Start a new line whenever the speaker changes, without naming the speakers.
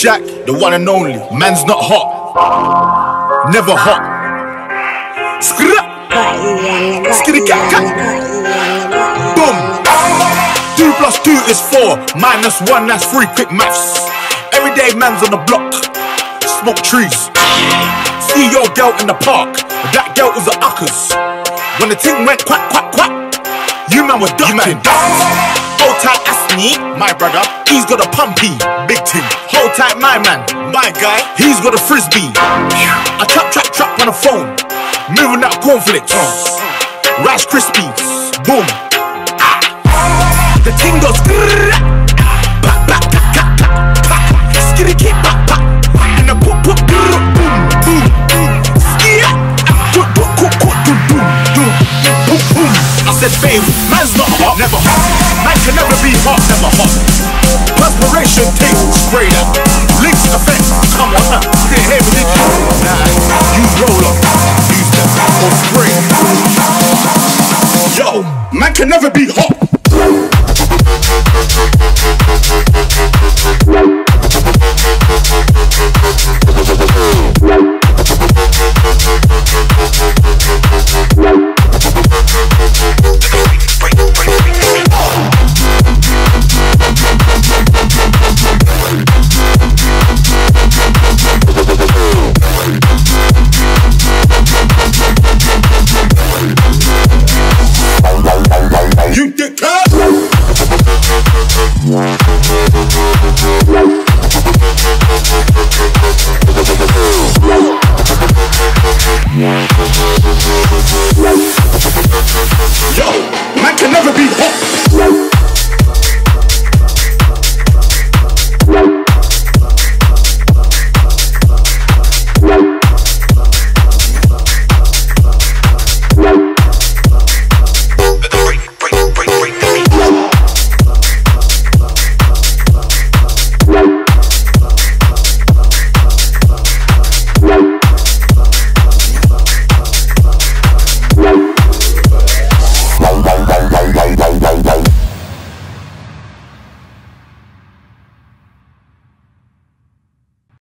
Shaq, the one and only. Man's not hot. Never hot. Skra. Cat. Boom. Two plus two is four. Minus one, that's three. Quick maths. Everyday man's on the block. Smoke trees. See your girl in the park. That girl was a uckers. When the thing went quack, quack, quack. You man were ducking. You man money, my brother, he's got a pumpy, big team. Hold tight, my man, my guy, he's got a frisbee. I trap, trap, trap on the phone, moving that cornflakes. Uh. Rice Krispies, boom. The ting goes back, back, back, back, skitty back, back, and the pop, pop, boom, boom, boom, ski, do, do, do, do, do, do, boom, boom. I said, babe, man's not hot, never. I can never be hot than my heart. Perspiration tastes greater. Links to the come on up. You didn't hear me, did you? Nah, you roll up. Use that on. Yo, man can never be hot. You dickhead! Yo, man can never be hot.